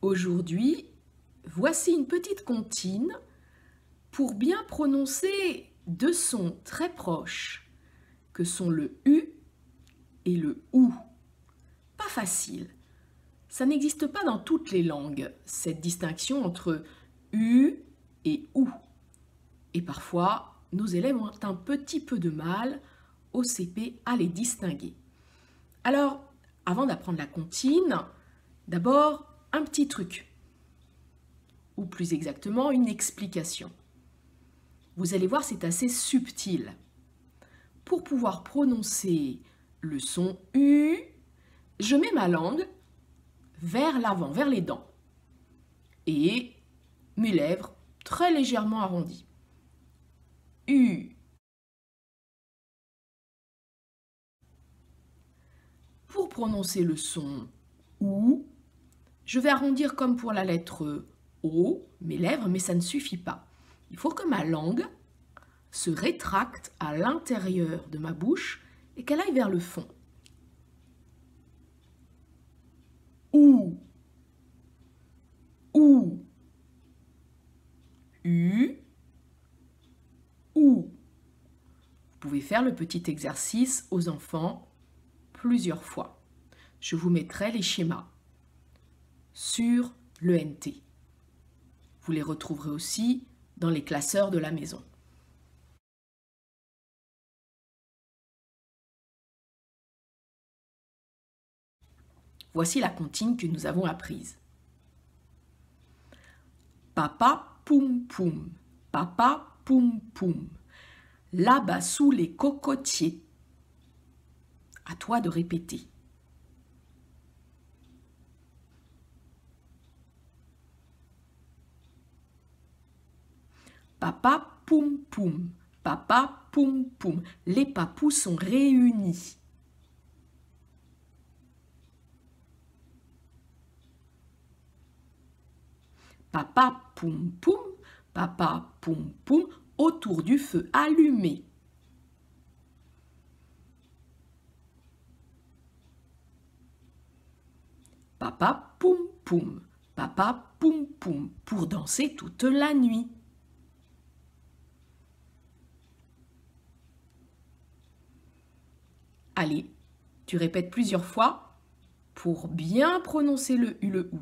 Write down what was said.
Aujourd'hui, voici une petite comptine pour bien prononcer deux sons très proches que sont le U et le OU. Pas facile. Ça n'existe pas dans toutes les langues, cette distinction entre U et OU. Et parfois, nos élèves ont un petit peu de mal au CP à les distinguer. Alors, avant d'apprendre la comptine, d'abord un petit truc, ou plus exactement une explication. Vous allez voir, c'est assez subtil. Pour pouvoir prononcer le son U, je mets ma langue vers l'avant, vers les dents, et mes lèvres très légèrement arrondies. U. Pour prononcer le son OU, je vais arrondir comme pour la lettre O, mes lèvres, mais ça ne suffit pas. Il faut que ma langue se rétracte à l'intérieur de ma bouche et qu'elle aille vers le fond. OU, OU, U, OU. Vous pouvez faire le petit exercice aux enfants plusieurs fois. Je vous mettrai les schémas sur le NT. Vous les retrouverez aussi dans les classeurs de la maison. Voici la comptine que nous avons apprise. Papa poum poum, papa poum poum, là-bas sous les cocotiers. À toi de répéter. Papa poum poum, papa poum poum. Les papous sont réunis. Papa poum poum, papa poum poum, autour du feu allumé. Papa poum poum, papa poum poum, pour danser toute la nuit. Allez, tu répètes plusieurs fois pour bien prononcer le U, le OU.